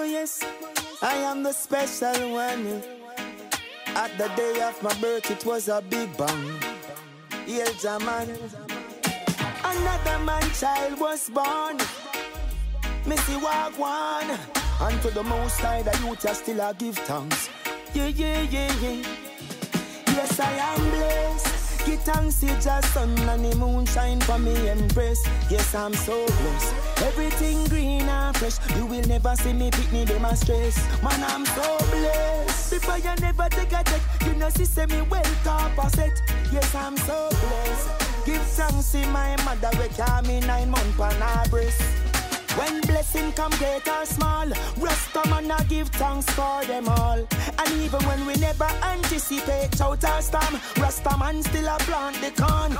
yes, I am the special one. At the day of my birth, it was a big bang. Yeah, man. Another man child was born. Missy walk one. And to the most high, the youth are still a give thanks. Yeah, yeah, yeah, yeah. Yes, I am blessed. Give thanks, it's just sun and the moon shine for me embrace. Yes, I'm so blessed. Everything green fresh. You will never see me pick me them a stress. Man, I'm so blessed. Before you never take a check, you know, see, say me well top set. Yes, I'm so blessed. Give thanks to my mother, we call me nine months on her breast. When blessing come great or small, Rasta man I give thanks for them all. And even when we never anticipate shout or storm, Rasta man still a plant the corn.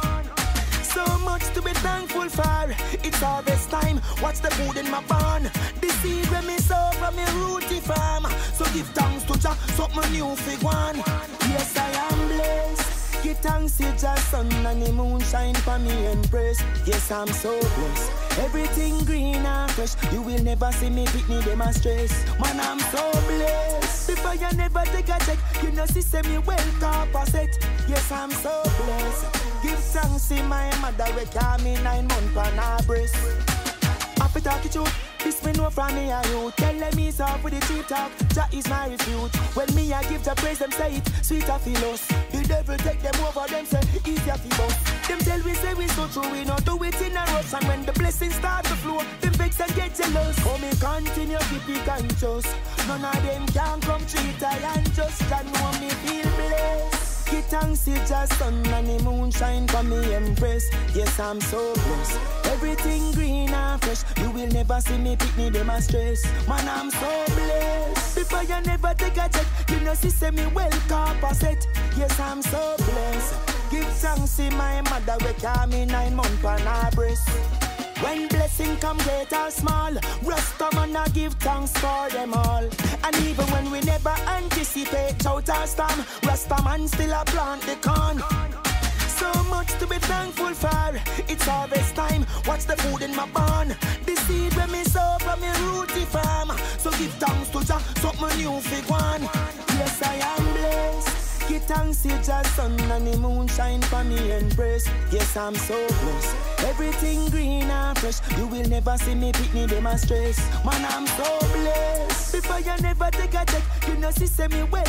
So much to be thankful for. It's harvest time. What's the food in my barn? The seed when me sow from me rooty farm. So give thanks to Jah, something new fig one. Yes, I am blessed. Give thanks to just sun and the moon shine for me embrace. Yes, I'm so blessed. Everything green and fresh. You will never see me pick me them a stress. Man, I'm so blessed. Before you never take a check, you know, see, say me well top or set. Yes, I'm so blessed. Give thanks to my mother, we call me nine months on her breast. Happy talk it truth. This me know from me and you. Tell them he's off with the cheap talk. That is my refuge. When me I give the praise, them say it sweeter feel us. The devil take them over, them say easier feel us. Them tell we say we so true, we not do it in a rush. And when the blessings start to flow, them vex and get jealous. Oh me continue keep it conscious. None of them can come treat I and just can know me thanks to just sun and the moon shine for me empress. Yes, I'm so blessed. Everything green and fresh. You will never see me pick me them a stress. Man, I'm so blessed. Before you never take a check, you know, see, say me well set. Yes, I'm so blessed. Give thanks to my mother, we call me nine months on her breast. When blessing come great or small, Rasta man I give thanks for them all. And even when we never anticipate shout or storm, Rasta man still a plant the corn. So much to be thankful for. It's harvest time. Watch the food in my barn. The seed when me sow from me rooty farm. So give thanks to Jah, something new fig one. Thanks just sun and the moon shine for me embrace. Yes, I'm so blessed. Everything green and fresh. You will never see me pick me them a stress. Man, I'm so blessed. Before you never take a check, you know, see, say me well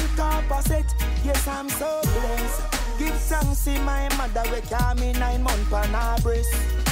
set. Yes, I'm so blessed. Give thanks to my mother, we call me nine months on her breast.